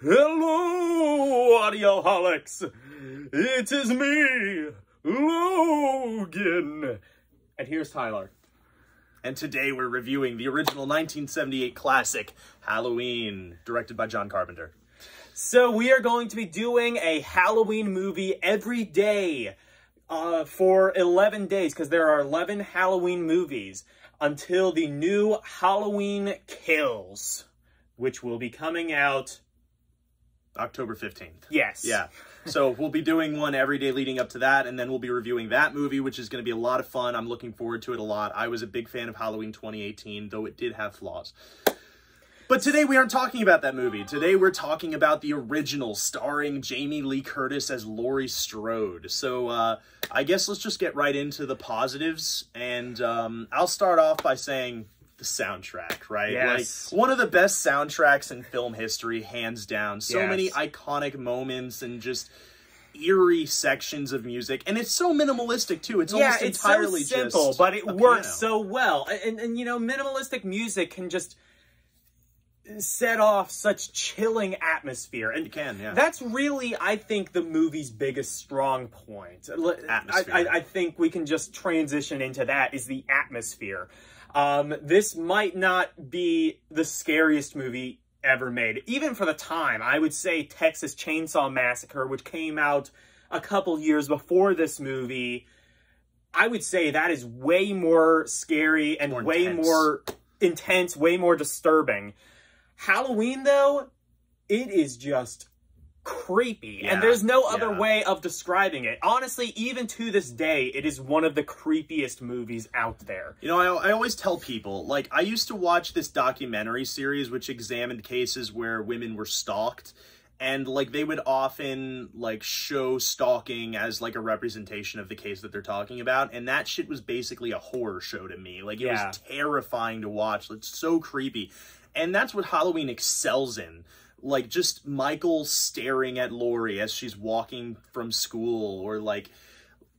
Hello, audioholics! It is me, Logan! And here's Tyler. And today we're reviewing the original 1978 classic, Halloween, directed by John Carpenter. So we are going to be doing a Halloween movie every day uh, for 11 days, because there are 11 Halloween movies, until the new Halloween Kills, which will be coming out... October 15th. Yes. Yeah. So we'll be doing one every day leading up to that, and then we'll be reviewing that movie, which is going to be a lot of fun. I'm looking forward to it a lot. I was a big fan of Halloween 2018, though it did have flaws. But today we aren't talking about that movie. Today we're talking about the original, starring Jamie Lee Curtis as Laurie Strode. So uh, I guess let's just get right into the positives, and um, I'll start off by saying the soundtrack, right? Yes. Like one of the best soundtracks in film history, hands down. So Yes. many iconic moments and just eerie sections of music, and it's so minimalistic too. It's yeah, almost it's entirely so simple, just but it works so well. And, and, you know, minimalistic music can just set off such chilling atmosphere. And You can, yeah. That's really, I think, the movie's biggest strong point. L- I, Atmosphere. I, I think we can just transition into that is the atmosphere. Um, this might not be the scariest movie ever made. Even for the time, I would say Texas Chainsaw Massacre, which came out a couple years before this movie, I would say that is way more scary and More way intense. more intense, way more disturbing. Halloween, though, it is just creepy. Yeah, and there's no other yeah. way of describing it. Honestly, even to this day, it is one of the creepiest movies out there. You know, I, I always tell people, like, I used to watch this documentary series which examined cases where women were stalked. And, like, they would often, like, show stalking as, like, a representation of the case that they're talking about. And that shit was basically a horror show to me. Like, it Yeah. was terrifying to watch. It's so creepy. And that's what Halloween excels in. Like, just Michael staring at Laurie as she's walking from school, or, like,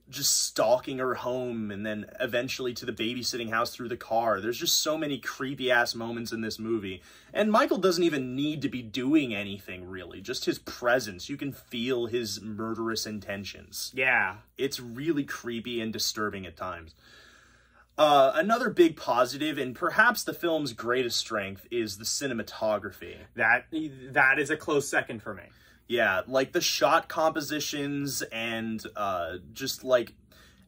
just stalking her home and then eventually to the babysitting house through the car. There's just so many creepy ass moments in this movie. And Michael doesn't even need to be doing anything really. Just his presence. You can feel his murderous intentions. Yeah. It's really creepy and disturbing at times. Uh, another big positive, and perhaps the film's greatest strength, is the cinematography. That that is a close second for me. Yeah, like the shot compositions and uh just like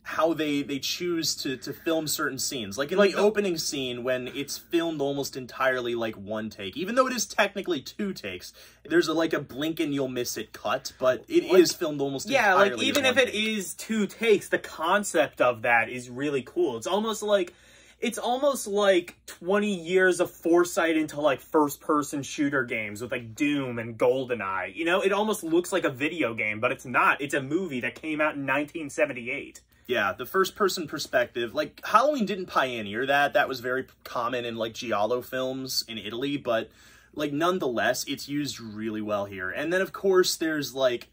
how they they choose to to film certain scenes. Like in Like the, the- opening scene when it's filmed almost entirely like one take. Even though it is technically two takes, there's a like a blink and you'll miss it cut, but it is Like- filmed almost Yeah, entirely like even if it take. is two takes, the concept of that is really cool. It's almost like it's almost like 20 years of foresight into like first person shooter games with like Doom and GoldenEye. You know, it almost looks like a video game, but it's not. It's a movie that came out in 1978. Yeah, the first person perspective. Like Halloween didn't pioneer that. That was very common in like giallo films in Italy, but like nonetheless, it's used really well here. And then of course there's like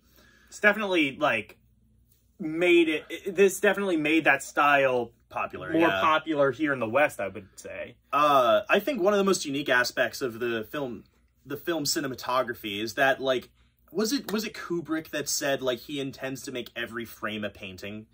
It's definitely like made it this definitely made that style popular, more yeah. popular here in the West, I would say. uh, I think one of the most unique aspects of the film, the film cinematography, is that like, was it was it Kubrick that said like he intends to make every frame a painting?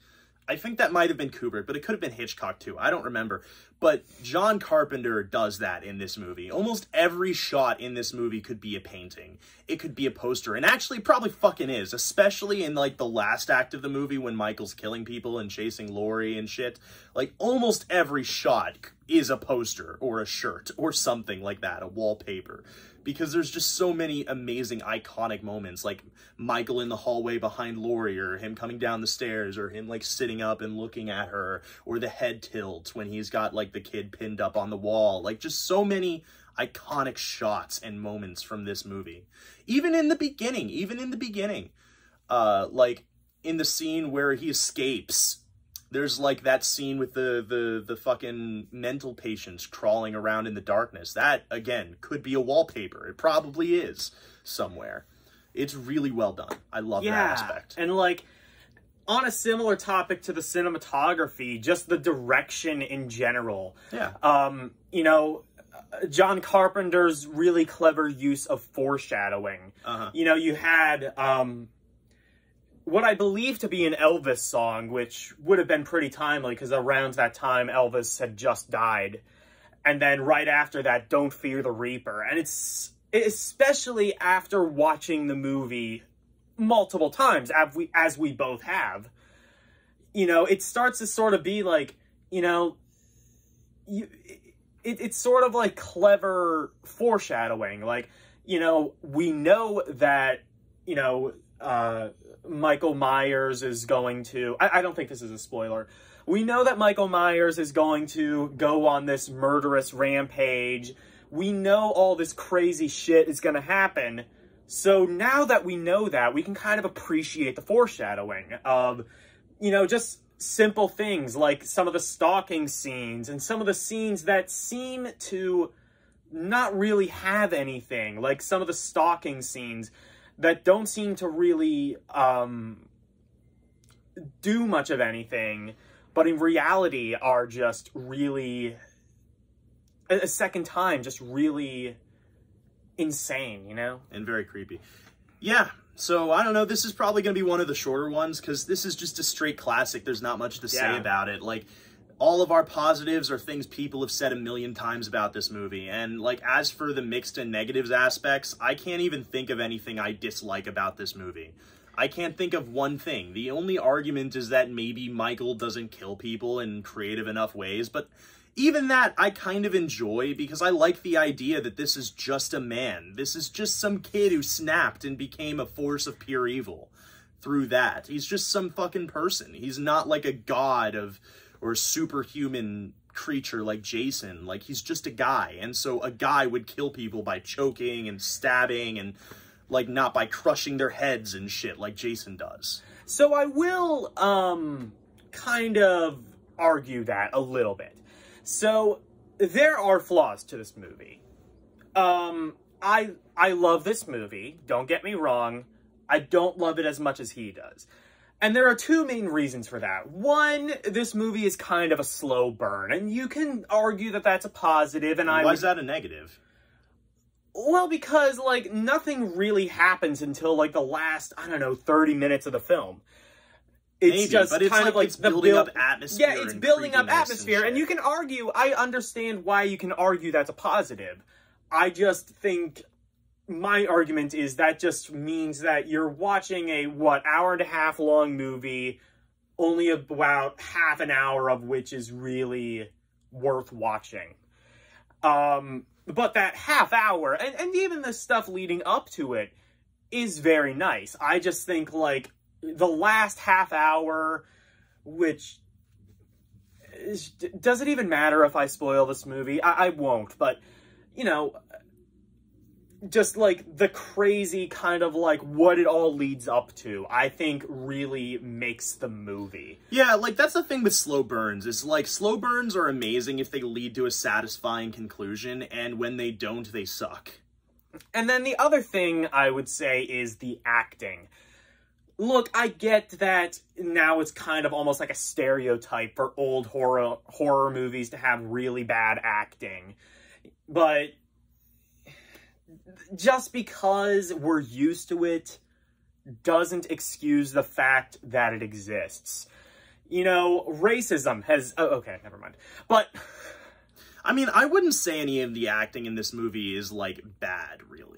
I think that might have been Kubrick, but it could have been Hitchcock too. I don't remember. But John Carpenter does that in this movie. Almost every shot in this movie could be a painting. It could be a poster. And actually probably fucking is, especially in like the last act of the movie when Michael's killing people and chasing Laurie and shit. Like almost every shot is a poster or a shirt or something like that, a wallpaper because there's just so many amazing iconic moments like Michael in the hallway behind Laurie or him coming down the stairs or him like sitting up and looking at her or the head tilt when he's got like the kid pinned up on the wall. Like just so many iconic shots and moments from this movie. Even in the beginning even in the beginning uh like in the scene where he escapes there's like that scene with the the the fucking mental patients crawling around in the darkness. That again could be a wallpaper. It probably is somewhere. It's really well done. I love that aspect. And like on a similar topic to the cinematography, just the direction in general. Yeah. Um, you know, John Carpenter's really clever use of foreshadowing. Uh-huh. You know, you had um, what I believe to be an Elvis song, which would have been pretty timely because around that time Elvis had just died. And then right after that, Don't Fear the Reaper. And it's especially after watching the movie multiple times, as we, as we both have, you know, it starts to sort of be like, you know, you, it, it's sort of like clever foreshadowing. Like, you know, we know that, you know, uh, Michael Myers is going to, I, I don't think this is a spoiler. We know that Michael Myers is going to go on this murderous rampage. We know all this crazy shit is going to happen. So now that we know that, we can kind of appreciate the foreshadowing of, you know, just simple things like some of the stalking scenes and some of the scenes that seem to not really have anything, like some of the stalking scenes that don't seem to really um, do much of anything, but in reality are just really, a second time, just really insane, you know? And very creepy. Yeah, so I don't know. This is probably going to be one of the shorter ones because this is just a straight classic. There's not much to say Yeah. about it. Like, all of our positives are things people have said a million times about this movie. And, like, as for the mixed and negatives aspects, I can't even think of anything I dislike about this movie. I can't think of one thing. The only argument is that maybe Michael doesn't kill people in creative enough ways, but even that I kind of enjoy because I like the idea that this is just a man. This is just some kid who snapped and became a force of pure evil through that. He's just some fucking person. He's not like a god of or a superhuman creature like Jason. Like he's just a guy. And so a guy would kill people by choking and stabbing and like not by crushing their heads and shit like Jason does. So I will um kind of argue that a little bit. So there are flaws to this movie. Um I I love this movie, don't get me wrong. I don't love it as much as he does. And there are two main reasons for that. One, this movie is kind of a slow burn, and you can argue that that's a positive, and I Why is that a negative? well, because, like, nothing really happens until, like, the last, I don't know, 30 minutes of the film. It's Maybe, just it's kind like of like it's the building build- up atmosphere. Yeah, it's building up atmosphere, and, shit. you can argue, I understand why you can argue that's a positive. I just think my argument is that just means that you're watching a, what, hour and a half long movie, only about half an hour of which is really worth watching. Um, but that half hour, and, and even the stuff leading up to it, is very nice. I just think, like, the last half hour, which is, does it even matter if I spoil this movie? I, I won't, but you know, just like the crazy kind of like what it all leads up to, I think really makes the movie. Yeah, like that's the thing with slow burns. It's like slow burns are amazing if they lead to a satisfying conclusion, and when they don't, they suck. And then the other thing I would say is the acting. Look, I get that now it's kind of almost like a stereotype for old horror horror movies to have really bad acting. But just because we're used to it doesn't excuse the fact that it exists. You know, racism has oh, okay, never mind. But I mean, I wouldn't say any of the acting in this movie is like bad, really.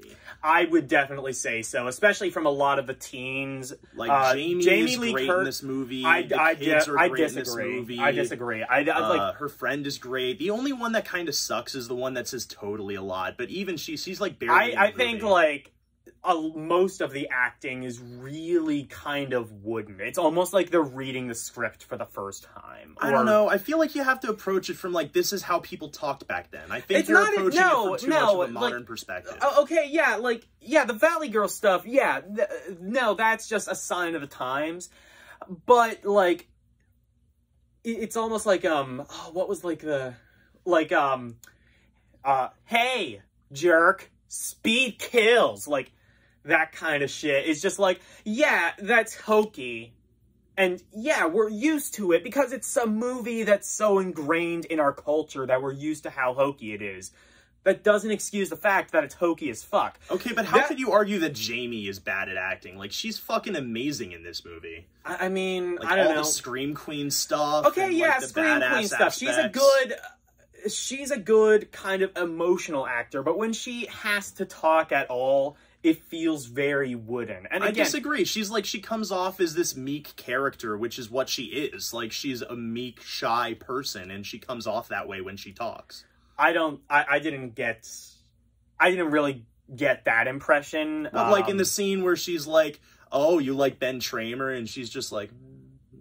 I would definitely say so, especially from a lot of the teens. Like Uh, Jamie, Jamie is Lee great in this movie. I, the I, kids di- are I great in this movie. I disagree. I, I Uh, like. her friend is great. The only one that kind of sucks is the one that says totally a lot. But even she, she's like barely. I, I think like uh, most of the acting is really kind of wooden. It's almost like they're reading the script for the first time. I or- don't know. I feel like you have to approach it from like this is how people talked back then. I think It's you're not- approaching no, it from too no, much of a like- modern perspective. Oh, okay, yeah, like yeah, the Valley Girl stuff. Yeah, th- no, that's just a sign of the times. But like, it- it's almost like um, oh, what was like the like um, uh, hey jerk, speed kills, like that kind of shit. is just like yeah, that's hokey. And yeah, we're used to it because it's a movie that's so ingrained in our culture that we're used to how hokey it is. that doesn't excuse the fact that it's hokey as fuck. Okay, but how That- could you argue that Jamie is bad at acting? Like she's fucking amazing in this movie. I, I mean, Like I don't all know. the Scream Queen stuff. Okay, and, yeah, like, Scream Queen stuff. She's a good she's a good kind of emotional actor, but when she has to talk at all, it feels very wooden. And I disagree. She's like she comes off as this meek character, which is what she is. Like she's a meek, shy person, and she comes off that way when she talks. I don't I, I didn't get I didn't really get that impression. But like in Um, the scene where she's like, "Oh, you like Ben Tramer," and she's just like,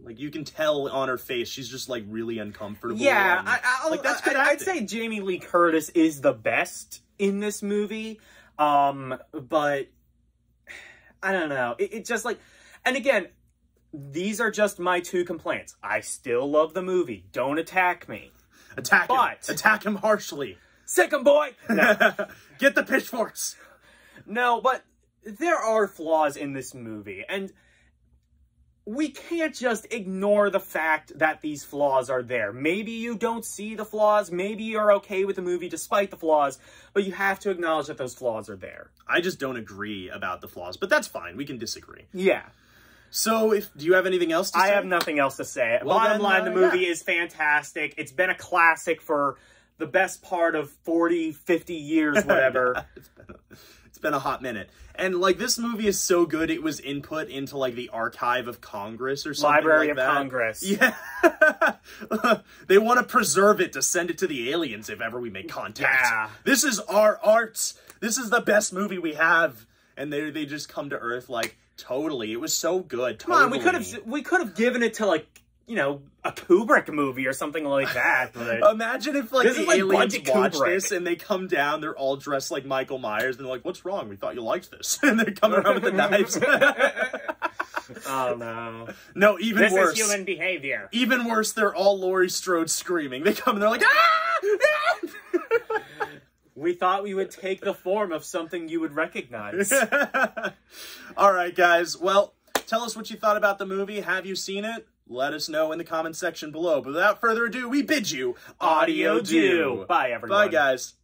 like you can tell on her face, she's just like really uncomfortable. Yeah, and- I, like that's good I, I'd say Jamie Lee Curtis is the best in this movie. Um, but I don't know. It, it just like, and again, these are just my two complaints. I still love the movie. Don't attack me. attack him, attack him harshly. Sick 'em, boy. No, Get the pitchforks. no, but there are flaws in this movie, and we can't just ignore the fact that these flaws are there. Maybe you don't see the flaws, maybe you're okay with the movie despite the flaws, but you have to acknowledge that those flaws are there. I just don't agree about the flaws, but that's fine. We can disagree. Yeah. So, if do you have anything else to say? I say? have nothing else to say. Well, Bottom then, line, uh, the movie yeah. is fantastic. It's been a classic for the best part of 40, 50 years, whatever. Been a, it's been a hot minute. And like this movie is so good, it was input into like the archive of Congress or something Library like of that. Congress. Yeah, they want to preserve it to send it to the aliens if ever we make contact. Yeah. This is our art. This is the best movie we have, and they they just come to Earth like totally. It was so good. Come on, we could have we could have given it to like you know a Kubrick movie or something like that. But Imagine if like the like aliens watch Kubrick. this and they come down, they're all dressed like Michael Myers, and they're like, "What's wrong? We thought you liked this," and they're coming around with the knives. oh no, no, even this worse. is human behavior. Even worse, they're all Laurie Strode screaming. They come and they're like, "Ah!" We thought we would take the form of something you would recognize. all right, guys. Well, tell us what you thought about the movie. Have you seen it? Let us know in the comment section below. But without further ado, we bid you Audio do. Bye everyone. Bye, guys.